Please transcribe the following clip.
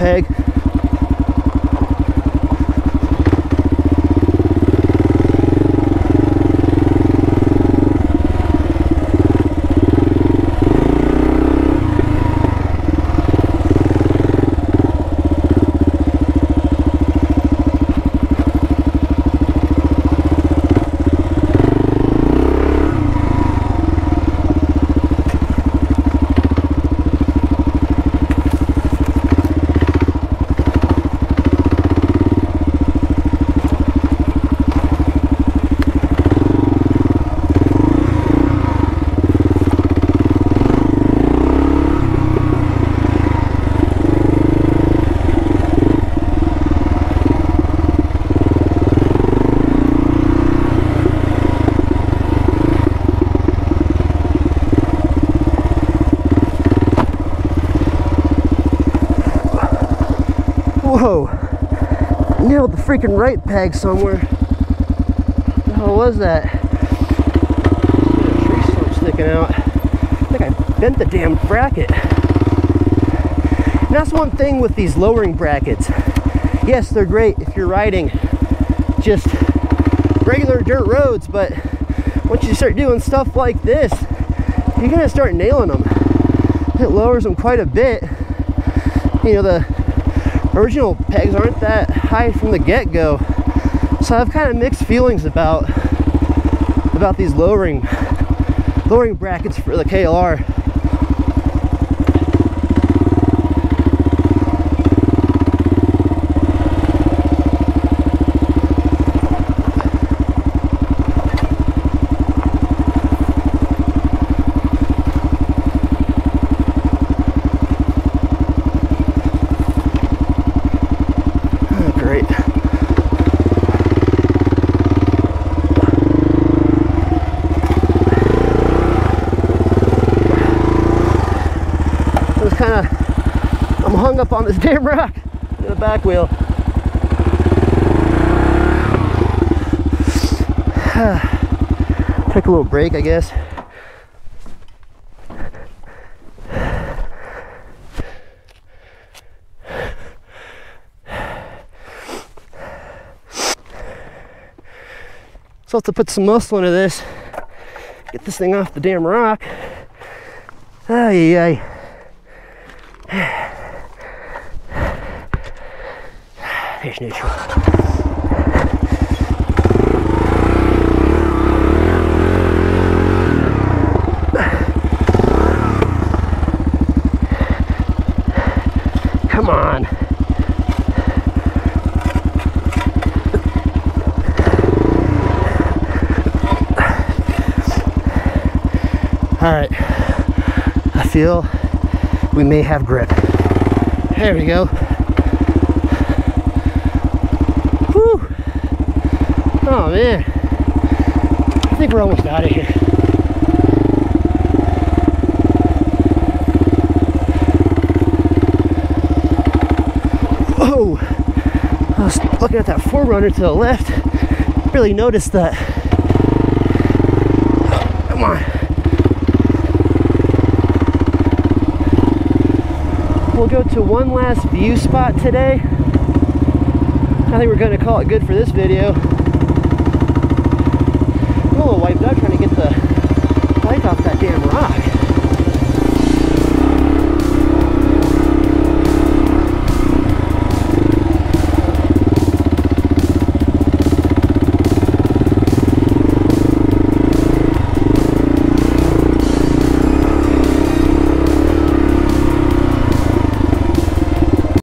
peg. Whoa! Nailed the freaking right peg somewhere. What the hell was that? Tree stump sticking out. I think I bent the damn bracket. And that's one thing with these lowering brackets. Yes, they're great if you're riding just regular dirt roads, but once you start doing stuff like this, you're gonna start nailing them. It lowers them quite a bit. You know, the original pegs aren't that high from the get-go. So I have kind of mixed feelings about about these lowering lowering brackets for the KLR. Oh, great. I was kind of, I'm hung up on this damn rock in the back wheel. Take a little break, I guess. So I have to put some muscle into this, get this thing off the damn rock. Ay, ay. Neutral. Come on. All right. I feel we may have grip. There we go. Whew. Oh man. I think we're almost out of here. Oh, I was looking at that 4Runner to the left. Really noticed that. go to one last view spot today. I think we're gonna call it good for this video. I'm a little wiped out trying to get the